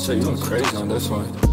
Dvlce, you went crazy on this one.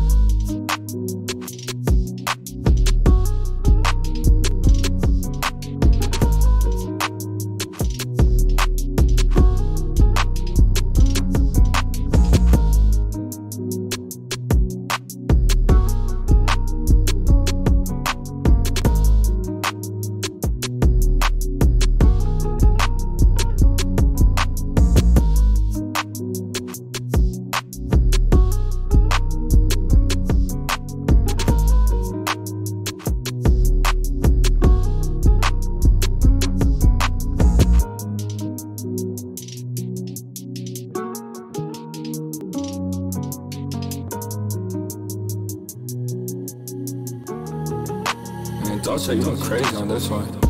Dvlce, you went crazy on this one.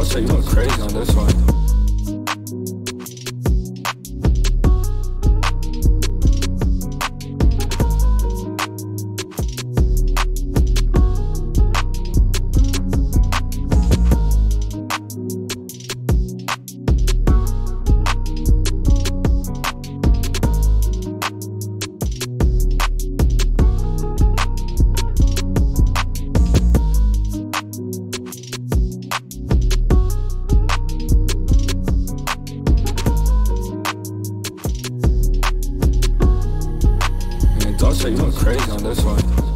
Man, Dvlce, you went crazy on this one. You went crazy on this one.